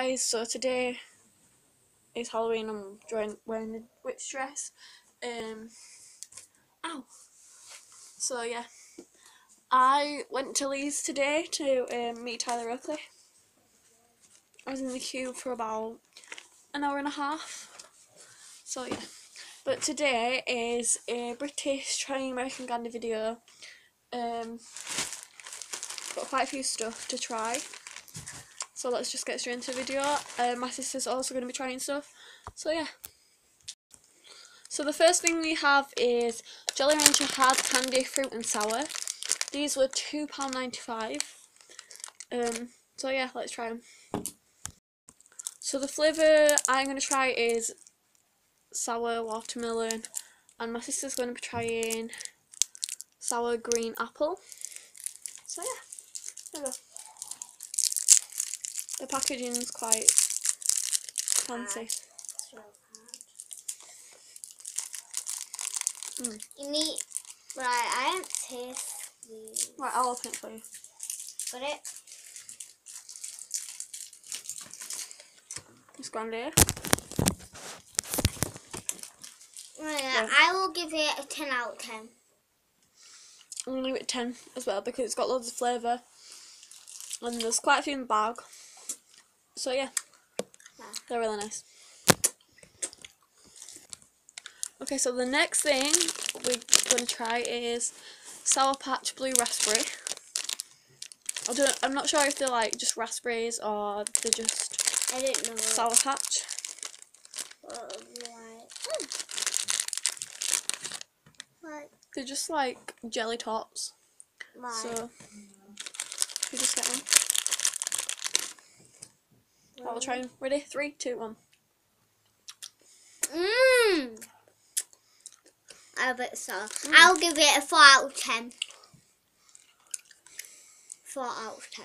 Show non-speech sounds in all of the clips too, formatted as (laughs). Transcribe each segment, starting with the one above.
guys, so today is Halloween. I'm wearing the witch dress. Um, ow. So yeah, I went to Leeds today to um, meet Tyler Oakley. I was in the queue for about an hour and a half. So yeah, but today is a British trying American Candy video. Um, got quite a few stuff to try. So let's just get straight into the video. Uh, my sister's also going to be trying stuff. So yeah. So the first thing we have is Jolly Rancher Hard Candy Fruit and Sour. These were £2.95. Um, so yeah, let's try them. So the flavour I'm going to try is sour watermelon. And my sister's going to be trying sour green apple. So yeah, there we go. The packaging's quite fancy. Mm. You need. Right, I don't taste these. Right, I'll open it for you. Got it? It's gone there. Right, Yeah. I will give it a 10 out of 10. I'm gonna give it 10 as well because it's got loads of flavour. And there's quite a few in the bag. So yeah, they're really nice. Okay, so the next thing we're going to try is Sour Patch Blue Raspberry. I don't, I'm not sure if they're like just raspberries or they're just I didn't know. Sour Patch. What like. Hmm. Like, They're just like jelly tots. like. So you just get them. I'll try. Ready? Three, two, one. Mmm. I bet so. Mm. I'll give it a 4 out of 10. 4 out of 10.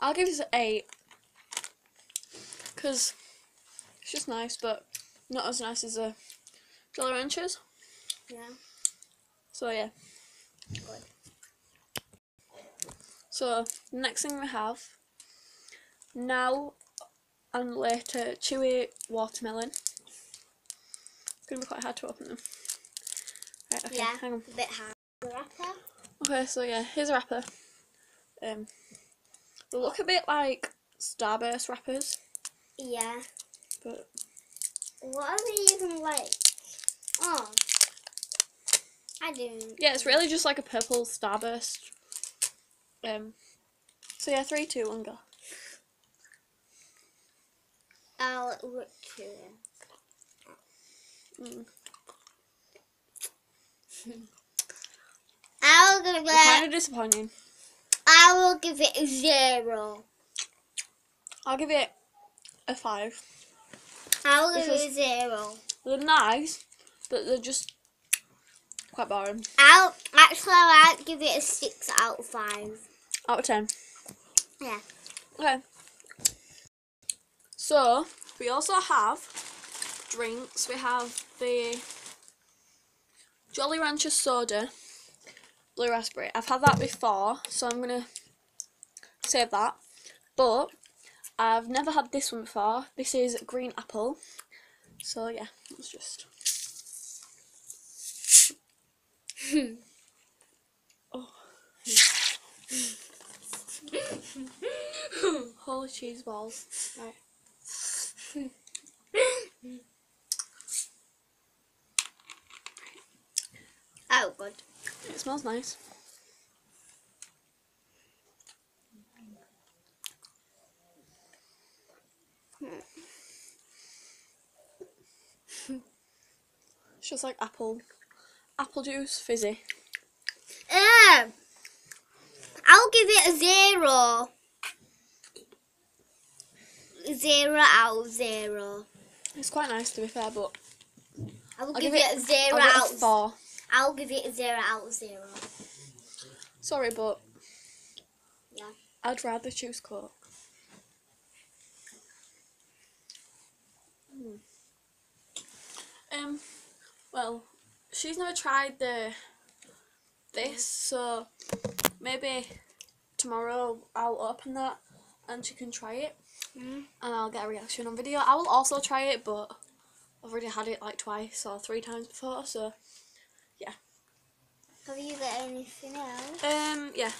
I'll give this an eight. Because it's just nice, but not as nice as the Jolly Ranchers. Yeah. So yeah. Good. So next thing we have now and later chewy watermelon. It's gonna be quite hard to open them. Right, okay, yeah. hang on. A bit hard. The wrapper? Okay, so yeah, here's a wrapper. Um, they look a bit like Starburst wrappers, Yeah. but What are they even like? Oh. I didn't. yeah, it's really just like a purple Starburst. Um, so yeah, three, two, one, go. I'll look to it. Mm. I'll give They're kind it. of disappointing. I will give it a zero. I'll give it a five. I'll give it a zero. They're nice, but they're just quite boring. I'll actually I'll give it a six out of five. Out of ten. Yeah. Okay. So we also have drinks. We have the Jolly Rancher soda, blue raspberry. I've had that before, so I'm gonna save that. But I've never had this one before. This is green apple. So yeah, let's just. (laughs) oh. (laughs) Holy cheese balls. Right. Oh, good. It smells nice. It's just like apple, apple juice, fizzy. Um, I'll give it a zero. Zero out of zero. It's quite nice to be fair, but I will I'll give, give it, a 0 I'll out. it four. I'll give it a zero out of zero. Sorry, but Yeah. I'd rather choose Coke. Hmm. Um, well, she's never tried the this, so maybe tomorrow I'll open that and she can try it, Mm. and I'll get a reaction on video. I will also try it, but I've already had it like twice or three times before, so yeah. Have you got anything else? um yeah.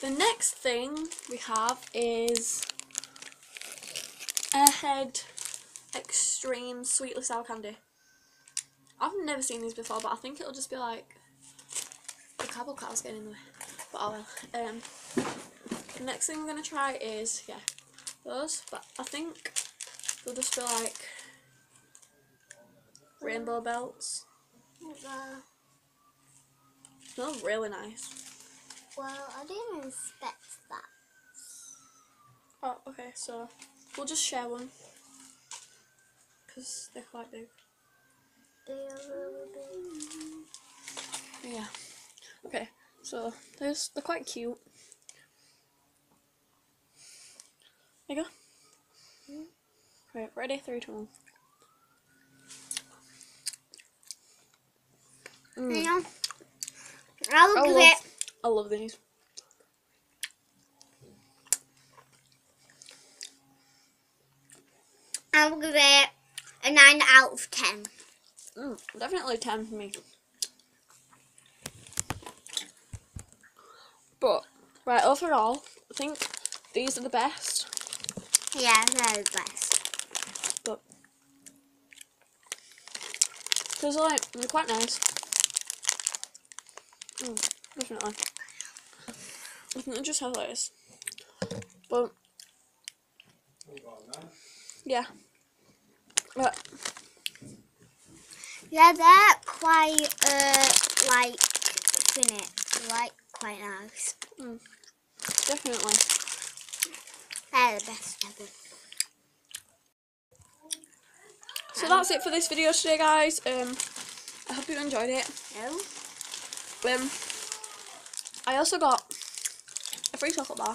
The next thing we have is Airhead Extreme Sweetly Sour Candy. I've never seen these before, but I think it'll just be like the cable car's getting in the way. But I will. Um, the next thing we're gonna try is yeah those, but I think they'll just be like rainbow belts. Well, Smell really nice. well, I didn't expect that. Oh, okay, so we'll just share one because they're quite big. They are really big. Yeah. Okay, so there's they're quite cute. There you go. Right, ready? Three, two, one. Mm, know, I will I give love- it. I love these. I will give it a nine out of ten. Mm, definitely 10 for me. But, right, overall, I think these are the best. Yeah, they're the best. But, because like, they're quite nice. Mm, definitely. I think they just have this. But, yeah. But, Yeah, they're quite uh like finite, like quite nice. definitely. They're the best ever. So that's it for this video today, guys. Um, I hope you enjoyed it. No. Um, I also got a free chocolate bar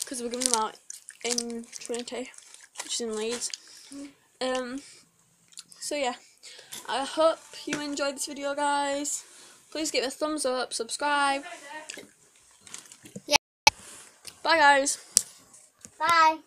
because we're giving them out in Trinity, which is in Leeds. Um, so yeah, I hope you enjoyed this video, guys. Please give it a thumbs up, subscribe. Yeah. Bye, guys. Bye.